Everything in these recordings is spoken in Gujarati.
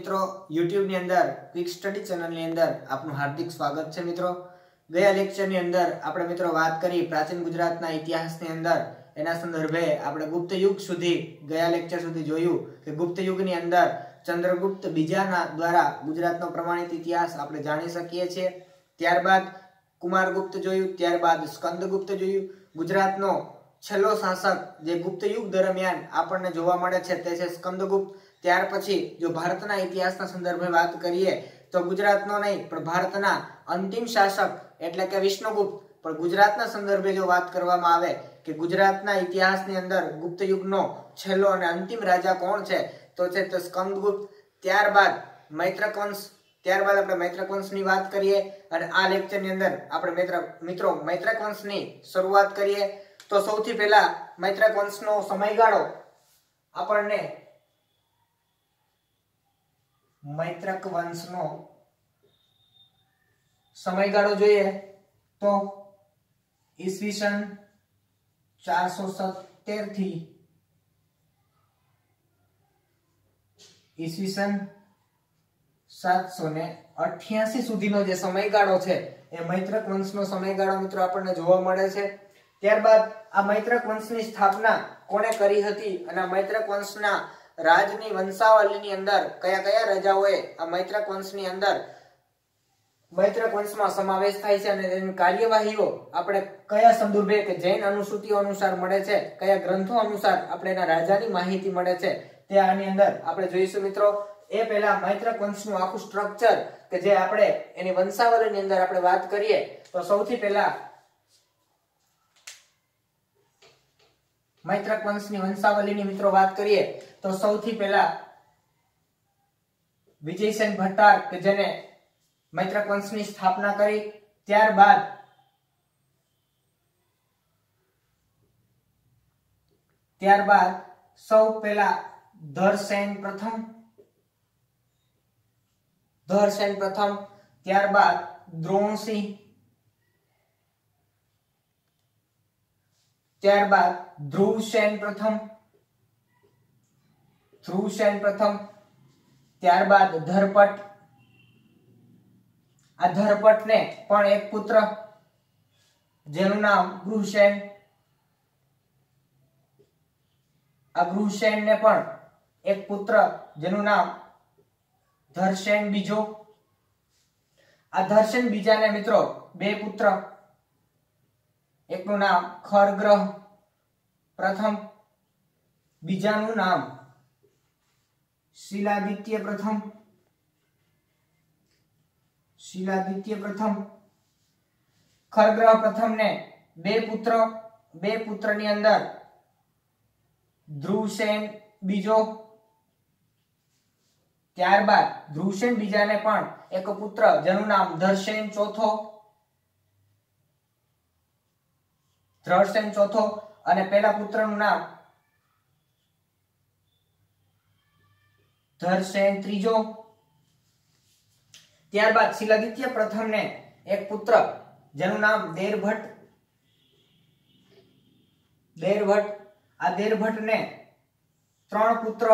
મિત્રો YouTube ની અંદર ક્વિક સ્ટડી ચેનલની અંદર આપનું હાર્દિક સ્વાગત છે મિત્રો. ગયા લેક્ચરની અંદર આપણે મિત્રો વાત કરી પ્રાચીન ગુજરાતના ઇતિહાસની અંદર. એના સંદર્ભે આપણે ગુપ્ત યુગ સુધી, ગયા લેક્ચર સુધી જોયું કે ગુપ્ત યુગની અંદર ચંદ્રગુપ્ત બીજાના દ્વારા ગુજરાતનો પ્રમાણિત ઇતિહાસ આપણે જાણી શકીએ છીએ. ત્યારબાદ કુમારગુપ્ત જોયું, ત્યારબાદ સ્કંદગુપ્ત જોયું. ગુજરાતનો છેલ્લો શાસક જે ગુપ્ત યુગ દરમિયાન આપણને જોવા મળે છે તે છે સ્કંદગુપ્ત. ત્યાર પછી જો ભારતના ઇતિહાસના સંદર્ભે વાત કરીએ તો ગુજરાતનો નહીં, પણ ભારતના અંતિમ શાસક એટલે કે વિષ્ણુગુપ્ત. પણ ગુજરાતના સંદર્ભે જો વાત કરવામાં આવે કે ગુજરાતના ઇતિહાસની અંદર ગુપ્ત યુગનો છેલ્લો અને અંતિમ રાજા કોણ છે, તો છે તો સ્કંદગુપ્ત. ત્યારબાદ મૈત્રક વંશ ત્યારબાદ આપણે મૈત્રક વંશની વાત કરીએ અને આ લેક્ચરની અંદર આપણે મિત્ર, મિત્રો મૈત્રક વંશની શરૂઆત કરીએ. તો સૌથી પહેલા મૈત્રક વંશનો સમયગાળો આપણને મૈત્રક વંશનો સમયગાળો જોઈએ તો ઈસવીસન ચારસો સત્તેરથી ઈસવીસન સાતસો ને અઠ્યાસી સુધીનો જે સમયગાળો છે, એ મૈત્રક વંશનો સમયગાળો મિત્રો આપણને જોવા મળે છે. ત્યારબાદ આ મૈત્રક વંશની સ્થાપના કોણે કરી હતી અને મૈત્રક વંશના રાજની વંશાવલીની અંદર કયા કયા રાજાઓએ આ મૈત્રક વંશની અંદર મૈત્રક વંશમાં સમાવેશ થાય છે અને તેની કાર્યવાહીઓ આપણે કયા સંદર્ભે કે જૈન અનુસૂતિઓ અનુસાર મળે છે, કયા ગ્રંથો અનુસાર આપણે એના રાજાની માહિતી મળે છે, તે આની અંદર આપણે જોઈશું મિત્રો. એ પહેલા મૈત્રક વંશનું આખું સ્ટ્રક્ચર કે જે આપણે એની વંશાવલીની અંદર આપણે વાત કરીએ, તો સૌથી પહેલા મૈત્રક વંશની વંશાવલીની મિત્રો વાત કરીએ તો સૌથી પહેલા વિજયસેન ભટ્ટાર કે જેને મૈત્રક વંશની સ્થાપના કરી, ત્યારબાદ ત્યારબાદ સૌ પહેલા ધરસેન પ્રથમ ધરસેન પ્રથમ, ત્યારબાદ દ્રોણસિંહ, ત્યારબાદ ધ્રુવસેન પ્રથમ ધ્રુવસેન પ્રથમ, ત્યારબાદ ધરપટ. આ ધરપટને પણ એક પુત્ર, જેનું નામ ગૃહસેન આ ગૃહસેનને પણ એક પુત્ર, જેનું નામ ધરસેન બીજો. આ ધરસેન બીજાને મિત્રો બે પુત્ર, એકનું નામ ખરગ્રહ પ્રથમ, બીજાનું નામ શિલાદિત્ય પ્રથમ. શિલાદિત્ય પ્રથમ. ખરગ્રહ પ્રથમને બે પુત્ર, બે પુત્રની અંદર. ધ્રુવસેન બીજો. ત્યારબાદ ધ્રુવસેન બીજાને પણ એક પુત્ર, જેનું નામ ધરસેન ચોથો. ધ્રસેન ચોથો અને પેલા પુત્રનું નામ ધરસેન ત્રીજો. ત્યારબાદ શિલાદિત્ય પ્રથમને એક પુત્ર, જેનું નામ દેરભટ્ટ. દેરભટ્ટ, આ દેરભટ્ટને ત્રણ પુત્ર,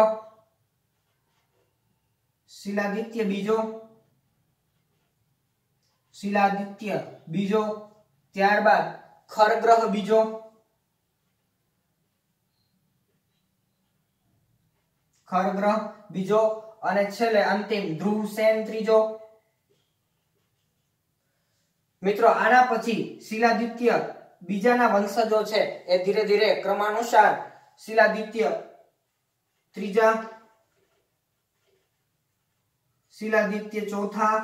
શિલાદિત્ય બીજો શિલાદિત્ય બીજો, ત્યારબાદ ખરગ્રહ બીજો. ખરગ્રહ બીજો અને છેલ્લે અંતિમ ધ્રુવસેન ત્રીજો. મિત્રો, આના પછી શિલાદિત્ય બીજાના વંશજો છે એ ધીરે ધીરે ક્રમાનુસાર શિલાદિત્ય ત્રીજા, શિલાદિત્ય ચોથા,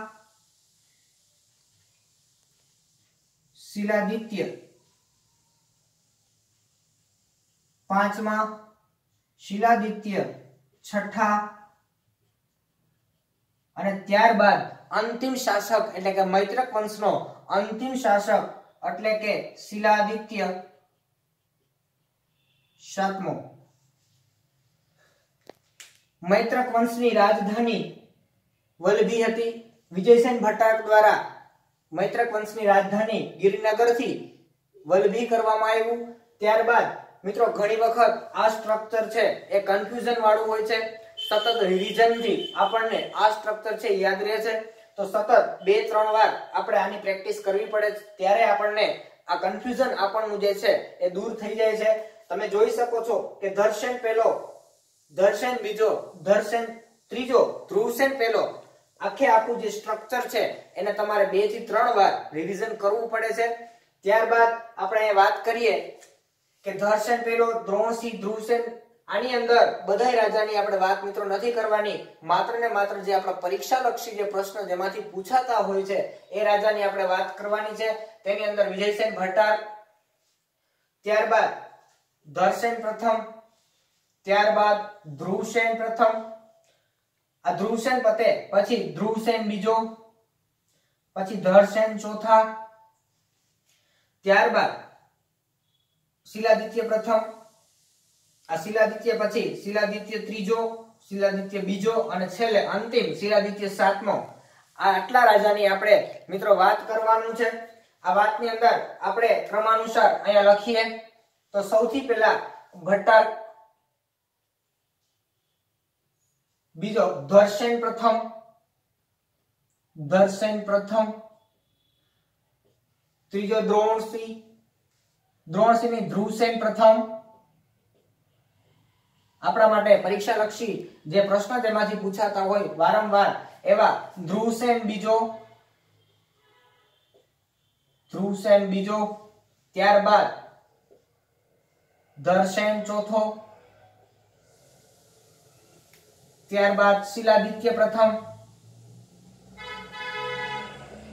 શિલાદિત્ય પાંચમા, શિલાદિત્ય છઠ્ઠા અને ત્યારબાદ અંતિમ શાસક એટલે કે મૈત્રક વંશનો અંતિમ શાસક એટલે કે શિલાદિત્ય સાતમો. મૈત્રક વંશની રાજધાની વલભી હતી. વિજયસેન ભટ્ટાક દ્વારા મૈત્રક વંશની રાજધાની ગિરિનગરથી વલભી કરવામાં આવ્યું. ત્યારબાદ મિત્રો ઘણી વખત આ સ્ટ્રક્ચર છે એ કન્ફ્યુઝન વાળું હોય છે. સતત રિવિઝનથી આપણને આ સ્ટ્રક્ચર છે યાદ રહે છે. તો સતત બે, ત્રણ વાર આપણે આની પ્રેક્ટિસ કરવી પડે ત્યારે આપણને આ કન્ફ્યુઝન આપણનું જે છે એ દૂર થઈ જાય છે. તમે જોઈ શકો છો કે દર્શન પહેલો દર્શન બીજો, દર્શન ત્રીજો, ધ્રુવસેન પહેલો આખે આખું જે સ્ટ્રક્ચર છે એને તમારે બેથી ત્રણ વાર રિવિઝન કરવું પડે છે. ત્યારબાદ આપણે વાત કરીએ કે ધર્ષણ પેલો, દ્રોણસિંહ, ધ્રુવસેન આની અંદર બધા રાજાની આપણે વાત મિત્રો નથી કરવાની. માત્ર ને માત્ર જે આપણા પરીક્ષા લક્ષી જે પ્રશ્ન જેમાંથી પૂછાતા હોય છે, એ રાજાની આપણે વાત કરવાની છે. તેની અંદર વિજયસેન ભટ્ટાર ત્યારબાદ ધરસેન પ્રથમ, ત્યારબાદ ધ્રુવસેન પ્રથમ. આ ધ્રુવસેન પતે, પછી ધ્રુવસેન બીજો, પછી ધરસેન ચોથા, ત્યારબાદ શિલાદિત્ય પ્રથમ આ શિલાદિત્ય પછી શિલાદિત્ય ત્રીજો, શિલાદિત્ય બીજો અને છેલ્લે અંતિમ શિલાદિત્ય સાતમો. આ આટલા રાજાની આપણે મિત્રો વાત કરવાનું છે. આ વાતની અંદર આપણે ક્રમાનુસાર અહીંયા લખીએ. તો સૌથી પહેલા ભટ્ટાર બીજો દર્શન પ્રથમ. દર્શન પ્રથમ. ત્રીજો દ્રોણસિંહ. દ્રોણસિંહની ધ્રુવસેન પ્રથમ. આપણા માટે પરીક્ષા લક્ષી જે પ્રશ્ન તેમાંથી પૂછાતા હોય વારંવાર એવા ધ્રુવસેન બીજો ધ્રુવસેન બીજો, ત્યારબાદ દર્શન ચોથો, ત્યારબાદ શિલાદિત્ય પ્રથમ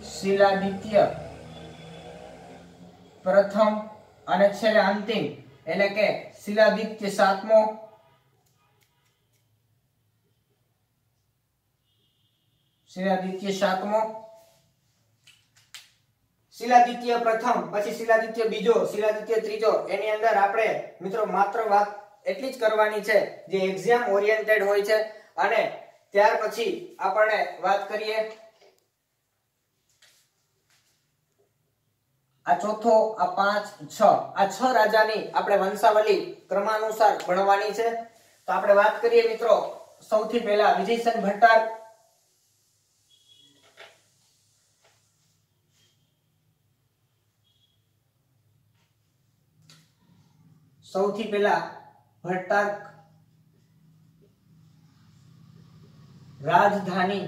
શિલાદિત્ય પ્રથમ અને છેલ્લે અંતિમ એટલે કે શિલાદિત્ય સાતમો શિલાદિત્ય સાતમો. શિલાદિત્ય પ્રથમ, પછી શિલાદિત્ય બીજો, શિલાદિત્ય ત્રીજો. એની અંદર આપણે મિત્રો માત્ર વાત એટલી જ કરવાની છે જે એક્ઝામ ઓરિએન્ટેડ હોય છે. અને ત્યાર પછી આપણે વાત કરીએ આ ચોથો, આ પાંચ, છ. આ છ રાજાની આપણે વંશાવલી ક્રમાનુસાર ભણવાની છે. તો આપણે વાત કરીએ મિત્રો સૌથી પહેલા વિજયસન ભટ્ટાર સૌથી પહેલા ભટ્ટાર્ક રાજધાની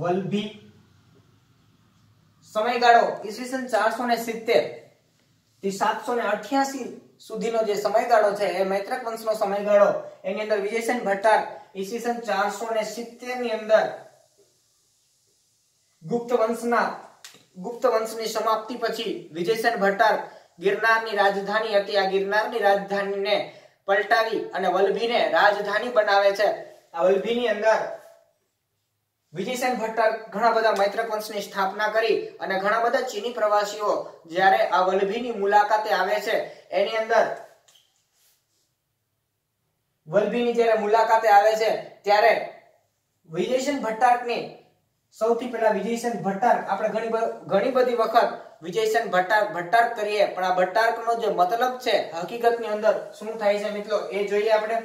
વલભી સમયગાળો ઈસવીસન ચારસો ને સિત્તેરથી સાતસો ને અઠ્યાસી સુધીનો જે સમયગાળો છે, એ મૈત્રક વંશનો સમયગાળો. એની અંદર વિજયસેન ભટ્ટાર ઈસવીસન ચારસો ને સિત્તેરની અંદર ગુપ્ત વંશના ગુપ્ત વંશની સમાપ્તિ પછી વિજયસેન ભટ્ટાર ગિરનારની રાજધાની હતી. આ ગિરનારની રાજધાનીને પલટાવી અને વલભીને રાજધાની બનાવે છે. આ વલભીની અંદર વિજયસેન ભટ્ટાર ઘણા બધા મૈત્રક વંશની સ્થાપના કરી અને ઘણા બધા ચીની પ્રવાસીઓ જ્યારે આ વલભીની મુલાકાતે આવે છે, એની અંદર વલભીની જ્યારે મુલાકાતે આવે છે, ત્યારે વિજયસેન ભટ્ટારકની સૌથી પહેલા વિજયસેન ભટ્ટાર, આપણે ઘણી ઘણી બધી વખત વિજયસેન ભટ્ટાર્ક ભટ્ટાર્ક કરીએ, પણ આ ભટ્ટાર્કનો જે મતલબ છે, હકીકતની અંદર શું થાય છે મિત્રો, એ જોઈએ આપણે.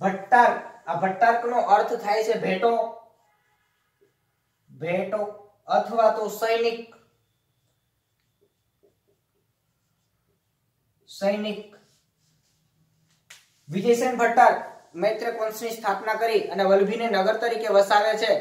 ભટ્ટાર, આ ભટ્ટાર્કનો અર્થ થાય છે ભેટો. ભેટો અથવા તો સૈનિક. સૈનિક. વિજયસેન ભટ્ટાર મૈત્રક વંશની સ્થાપના કરી અને વલ્લભીને નગર તરીકે વસાવે છે.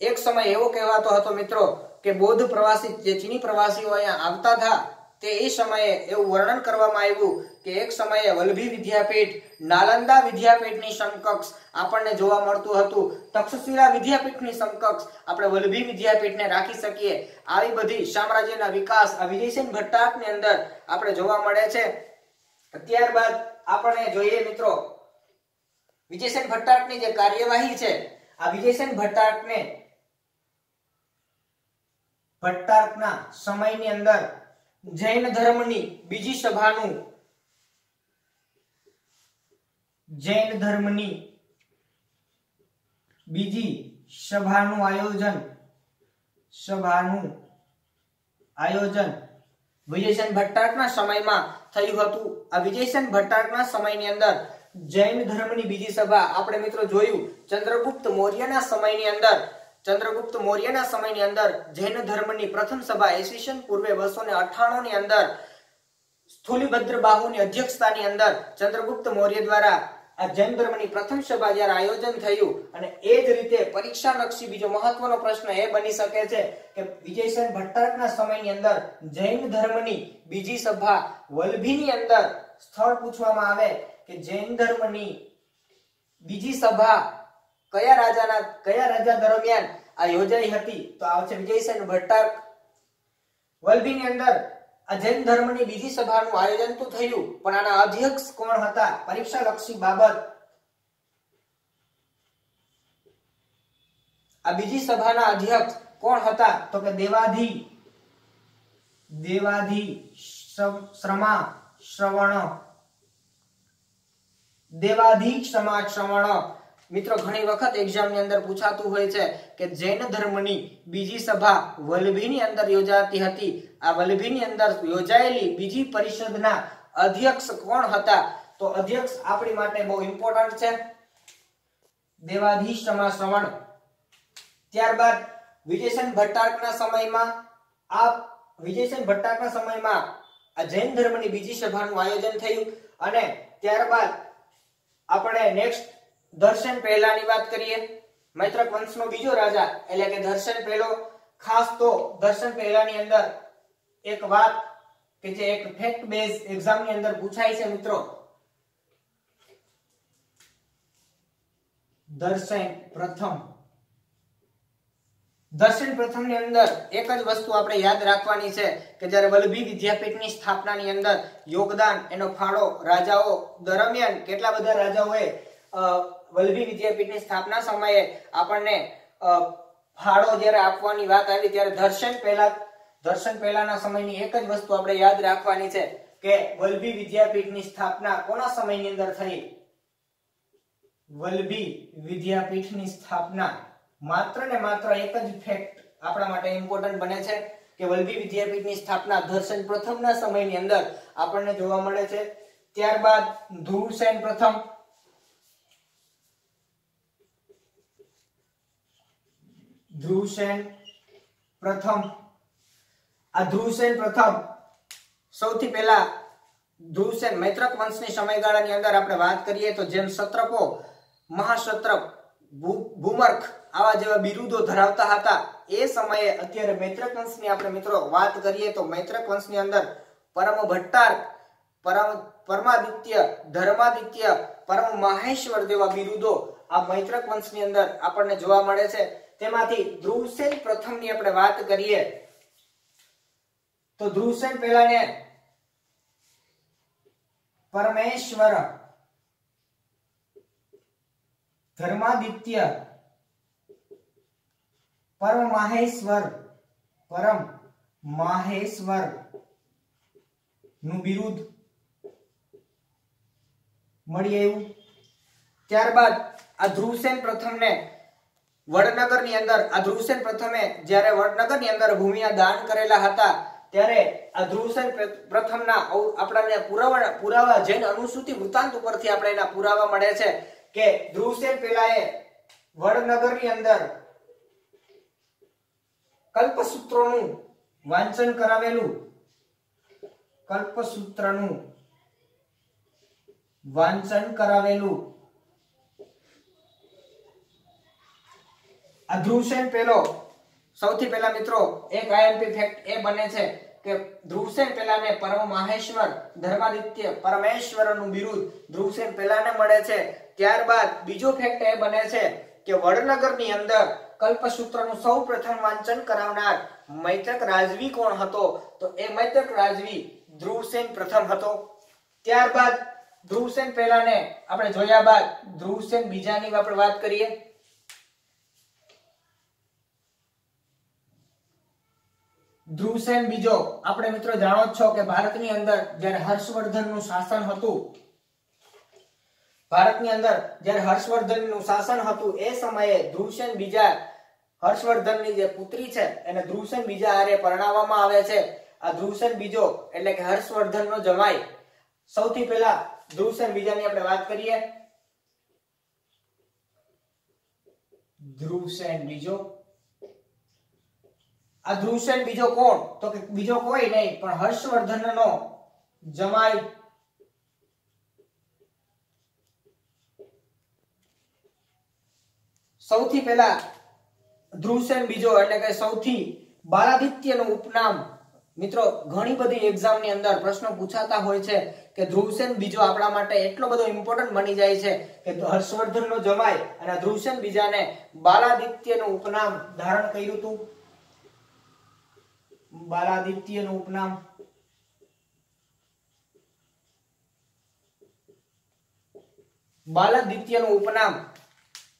એક સમય એવો કહેવાતો હતો મિત્રો કે બૌદ્ધ પ્રવાસી જે ચીની પ્રવાસીઓ અહીંયા આવતા હતા, તે એ સમયે એવું વર્ણન કરવામાં આવ્યું કે એક સમયે વલ્લભી વિદ્યાપીઠ, નાલંદા વિદ્યાપીઠની સમકક્ષ આપણને જોવા મળતું હતું. તક્ષશિલા વિદ્યાપીઠની સમકક્ષ આપણે વલ્લભી વિદ્યાપીઠને રાખી શકીએ. આવી બધી સામ્રાજ્યના વિકાસ આ વિજયસેન ભટ્ટાકની અંદર આપણે જોવા મળે છે. ત્યારબાદ આપણે જોઈએ મિત્રો વિજયસેન ભટ્ટાટની જે કાર્યવાહી છે, આ વિજયસેન ભટ્ટાટને ભટ્ટારકના સમયની અંદર જૈન ધર્મની બીજી સભાનું જૈન ધર્મની બીજી સભાનું આયોજન સભાનું આયોજન વિજયસેન ભટ્ટારકના સમયમાં થયું હતું. આ વિજયસેન ભટ્ટારકના સમયની અંદર જૈન ધર્મની બીજી સભા આપણે મિત્રો જોયું. ચંદ્રગુપ્ત મૌર્યના સમયની અંદર, ચંદ્રગુપ્ત મૌર્યના સમયની અંદર જૈન ધર્મની પ્રથમ સભા ઈસવીસન પૂર્વે બસો ને અઠાણું અંદર સ્થૂલીભદ્ર બાહુની અધ્યક્ષતાની અંદર ચંદ્રગુપ્ત મૌર્ય દ્વારા આ જૈન ધર્મની પ્રથમ સભા જ્યારે આયોજન થયું અને એ જ રીતે પરીક્ષા લક્ષી બીજો મહત્વનો પ્રશ્ન એ બની શકે છે કે વિજયસેન ભટ્ટારકના સમયની અંદર જૈન ધર્મની બીજી સભા વલભીની અંદર સ્થળ પૂછવામાં આવે કે જૈન ધર્મની બીજી સભા કયા રાજાના, કયા રાજા દરમિયાન આ યોજાઈ હતી? તો આવશે વિજયસેન ભટ્ટારક વલભીની અંદર આ જૈન ધર્મની બીજી સભાનું આયોજન તો થયું, પણ આના અધ્યક્ષ કોણ હતા? પરીક્ષા લક્ષી બાબત. આ બીજી સભાના અધ્યક્ષ કોણ હતા? તો કે દેવાધી દેવાધી શ્રમા, શ્રવણ દેવાધી સમાજ શ્રવણ. મિત્રો, ઘણી વખત એક્ઝામની અંદર પૂછાતું હોય છે કે જૈન ધર્મની બીજી સભા વલભીની અંદર યોજાતી હતી. આ વલભીની અંદર યોજાયેલી બીજી પરિષદના અધ્યક્ષ કોણ હતા? તો અધ્યક્ષ આપણી માટે બહુ ઇમ્પોર્ટન્ટ છે. દેવાધીશ સમાજ શ્રવણ. ત્યારબાદ વિજયસેન ભટ્ટાર્કના સમયમાં આ વિજયસેન ભટ્ટાર્કના સમયમાં આ જૈન ધર્મની બીજી સભાનું આયોજન થયું અને ત્યારબાદ આપણે નેક્સ્ટ દર્શન પહેલાની વાત કરીએ. મૈત્રક વંશનો બીજો રાજા, એટલે કે દર્શન પહેલો, ખાસ તો દર્શન પહેલાની અંદર એક વાત કે જે એક ફેક્ટ બેઝ એક્ઝામની અંદર પૂછાય છે મિત્રો. દર્શન પ્રથમ દર્શન પ્રથમની અંદર એક જ વસ્તુ આપણે યાદ રાખવાની છે કે જ્યારે વલ્લભી વિદ્યાપીઠની સ્થાપનાની અંદર યોગદાન, એનો ફાળો રાજાઓ દરમિયાન કેટલા બધા રાજાઓએ વલ્લભી વિદ્યાપીઠની સ્થાપના સમયે આપણને ફાળો જ્યારે આપવાની વાત આવી ત્યારે દર્શન પહેલા, દર્શન પહેલાના સમયની એક જ વસ્તુ આપણે યાદ રાખવાની છે કે વલ્લભી વિદ્યાપીઠની સ્થાપના કોના સમયની અંદર થઈ? વલ્લભી વિદ્યાપીઠની સ્થાપના માત્ર ને માત્ર એક જ ફેક્ટ આપણા માટે ઇમ્પોર્ટન્ટ બને છે કે વલભી વિદ્યાપીઠની સ્થાપના દર્શન પ્રથમના સમયની અંદર આપણને જોવા મળે છે. ત્યારબાદ ધ્રુવસેન પ્રથમ. ધ્રુવસેન પ્રથમ. આ ધ્રુવસેન પ્રથમ સૌથી પહેલા ધ્રુવસેન મૈત્રક વંશની સમયગાળાની અંદર આપણે વાત કરીએ તો જેમ સત્રપો મહાસત્રક ભૂમર્ક આવા જેવા બિરુદો ધરાવતા હતા. એ સમયે અત્યારે મૈત્રક વંશની આપણે મિત્રો વાત કરીએ તો મૈત્રક વંશની અંદર પરમ ભટ્ટાર, પરમ પરમાદિત્ય, ધર્માદિત્ય, પરમ માહેશ્વર જેવા બિરુદો આ મૈત્રક વંશની અંદર આપણને જોવા મળે છે. તેમાંથી ધ્રુવસેન પ્રથમની આપણે વાત કરીએ. તો ધ્રુવસેન પહેલાને પરમેશ્વર, ધર્માદિત્ય પરમ માહેશ્વર પરમ માહેશ્વરનું બિરુદ મળી આવ્યું. ત્યારબાદ આ ધ્રુવસેન પ્રથમને વડનગરની અંદર, આ ધ્રુવસેન પ્રથમે જ્યારે વડનગરની અંદર ભૂમિયા દાન કરેલા હતા, ત્યારે આ ધ્રુવસેન પ્રથમના આપણને પુરાવા પુરાવા જૈન અનુસૂચિ વૃત્તાંત ઉપરથી આપણે એના પુરાવા મળે છે કે ધ્રુવસેન પેલાએ વડનગરની અંદર કલ્પસૂત્રોનું વાંચન કરાવેલું. કલ્પસૂત્રનું વાંચન કરાવેલું. ધ્રુવસેન પેલો, સૌથી પહેલા મિત્રો, એક આઈએમપી ફેક્ટ એ બને છે કે ધ્રુવસેન પહેલાને પરમ મહેશ્વર, ધર્માદિત્ય, પરમેશ્વરનું બિરુદ ધ્રુવસેન પહેલાને મળે છે. ત્યારબાદ બીજો ફેક્ટ એ બને છે કે વડનગરની અંદર કલ્પસૂત્રનું સૌ પ્રથમ વાંચન કરાવનાર મૈત્રક રાજવી કોણ હતો? તો એ મૈત્રક રાજવી ધ્રુવસેન પ્રથમ હતો. ત્યારબાદ ધ્રુવસેન પહેલાને આપણે જોયા બાદ ધ્રુવસેન બીજાની આપણે વાત કરીએ. ધ્રુવસેન બીજો. આપણે મિત્રો જાણો છો કે ભારતની અંદર જ્યારે હર્ષવર્ધનનું શાસન હતું ભારતની અંદર જ્યારે હર્ષવર્ધનનું શાસન હતું, એ સમયે ધ્રુવસેન બીજા હર્ષવર્ધનની જે પુત્રી છે, એને ધ્રુવસેન બીજા આરે પરણાવવામાં આવે છે. આ ધ્રુવસેન બીજો એટલે કે હર્ષવર્ધનનો જમાઈ. સૌથી પહેલા ધ્રુવસેન બીજાની આપણે વાત કરીએ. ધ્રુવસેન બીજો. આ ધ્રુવસેન બીજો કોણ? તો કે બીજો કોઈ નહીં, પણ હર્ષવર્ધનનો જમાઈ સૌથી પહેલા ધ્રુવસેન બીજો, એટલે કે સૌથી બાલાદિત્યનું ઉપનામ. મિત્રો, ઘણી બધી એક્ઝામની અંદર પ્રશ્નો પૂછાતા હોય છે કે ધ્રુવસેન બીજો આપણા માટે એટલો બધો ઇમ્પોર્ટન્ટ બની જાય છે કે હર્ષવર્ધનનો જમાય અને ધ્રુવસેન બીજાને બાલાદિત્યનું ઉપનામ ધારણ કર્યું હતું બાલાદિત્યનું ઉપનામ. બાલાદિત્યનું ઉપનામ.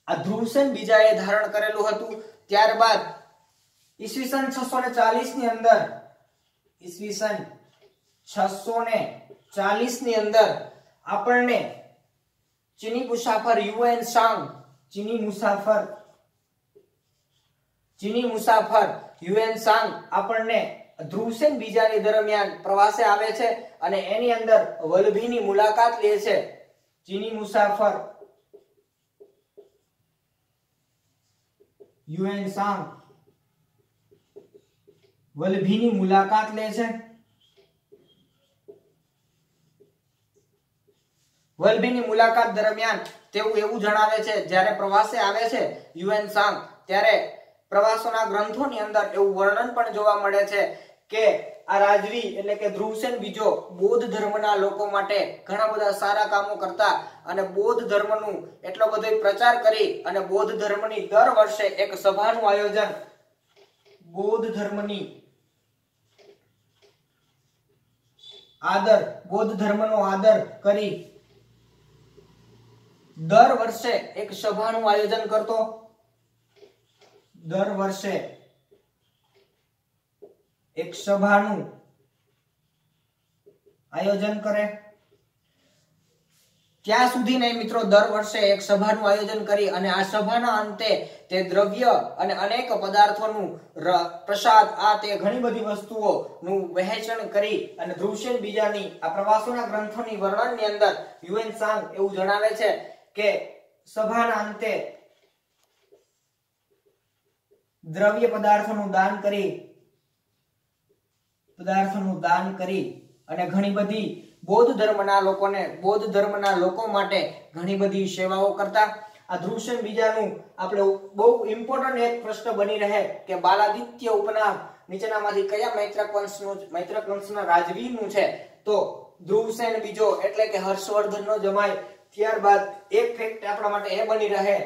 આ ધ્રુવસેન બીજાએ ધારણ કરેલું હતું. ત્યારબાદ ઈસવીસન 640 ની અંદર, ઈસવીસન 640 ની અંદર આપણને ચીની મુસાફર યુએન સાંગ ચીની મુસાફર ચીની મુસાફર યુએન સાંગ આપણને ધ્રુવસેન બીજાની દરમિયાન પ્રવાસે આવે છે અને એની અંદર વલભીની મુલાકાત લે છે ચીની મુસાફર. યુએન સાંગ. વલભીની મુલાકાત લે છે. વલભીની મુલાકાત દરમિયાન તેવું એવું જણાવે છે, જ્યારે પ્રવાસે આવે છે યુએન સાંગ, ત્યારે પ્રવાસોના ગ્રંથોની અંદર એવું વર્ણન પણ જોવા મળે છે કે આ રાજવી એટલે કે ધ્રુવસેન બીજો બૌદ્ધ ધર્મના લોકો માટે ઘણા બધા સારા કામો કરતા અને બૌદ્ધ ધર્મનું એટલો બધો પ્રચાર કરી અને બૌદ્ધ ધર્મની દર વર્ષે એક સભાનું આયોજન બૌદ્ધ ધર્મની આદર, બૌદ્ધ ધર્મનો આદર કરી દર વર્ષે એક સભાનું આયોજન કરતો. દર વર્ષે એક સભાનું આયોજન કરે. ત્યાં સુધી નહીં મિત્રો, દર વર્ષે એક સભાનું આયોજન કરી અને આ સભાના અંતે તે દ્રવ્ય અને અનેક પદાર્થોનું પ્રસાદ, આ તે ઘણી બધી વસ્તુઓનું વહેંચણ કરી અને ધ્રુવસેન બીજાની, આ પ્રવાસોના ગ્રંથોની વર્ણનની અંદર યુએન સાંગ એવું જણાવે છે કે સભાના અંતે દ્રવ્ય પદાર્થોનું દાન કરી પદાર્થોનું દાન કરી અને ઘણી બધી બૌદ્ધ ધર્મના લોકોને, બૌદ્ધ ધર્મના લોકો માટે ઘણી બધી સેવાઓ કરતા. આ ધ્રુવસેન બીજાનું આપણે બહુ ઇમ્પોર્ટન્ટ એક પ્રશ્ન બની રહે કે બાલાદિત્ય ઉપનામ નીચેનામાંથી કયા મૈત્રક વંશનું મૈત્રક વંશના રાજવીનું છે? તો ધ્રુવસેન બીજો એટલે કે હર્ષવર્ધનનો જમાય. ત્યારબાદ એક ફેક્ટ આપણા માટે એ બની રહે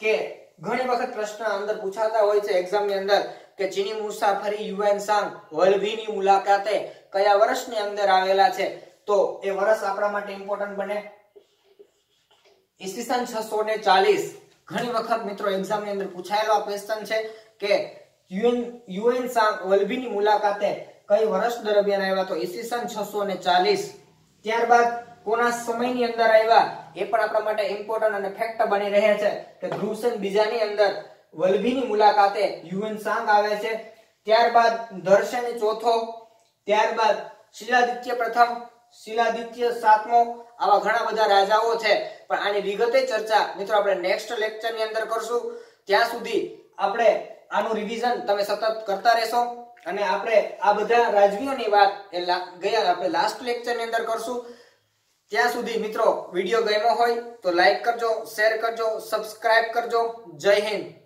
કે ઘણી વખત પ્રશ્ન અંદર પૂછાતા હોય છે એક્ઝામની અંદર કે ચીની મુસાફરી યુએન સાંગ વલભીની મુલાકાતે કયા વર્ષની અંદર આવેલા છે? તો એ વર્ષ આપણા માટે ઇમ્પોર્ટન્ટ બને. ઈસવીસન 640 ઘણી વખત મિત્રો એક્ઝામની અંદર પૂછાયેલો આ ક્વેશ્ચન છે કે યુએન યુએન સાંગ વલભીની મુલાકાતે કઈ વર્ષ દરમિયાન આવ્યા? તો ઈસવીસન 640 ત્યારબાદ કોના સમયની અંદર આવ્યા? એ પણ આપણા માટે ઇમ્પોર્ટન્ટ અને ફેક્ટ બની રહે છે કે ધ્રુવસેન બીજાની અંદર વલભીની મુલાકાતે યુએન સાંગ આવે છે. ત્યારબાદ દર્શન ચોથો, ત્યારબાદ શિલાદિત્ય પ્રથમ, શિલાદિત્ય સાતમો, આવા ઘણા બધા રાજાઓ છે. પણ આની વિગતે ચર્ચા મિત્રો આપણે નેક્સ્ટ લેક્ચરની અંદર કરશું. ત્યાં સુધી આપણે આનું રિવિઝન તમે સતત કરતા રહેશો અને આપણે આ બધા રાજવીઓની વાત એ ગયા આપણે લાસ્ટ લેક્ચરની અંદર કરશું. ત્યાં સુધી મિત્રો વીડિયો ગમ્યો હોય તો લાઈક કરજો શેર કરજો સબસ્ક્રાઇબ કરજો. જય હિન્દ.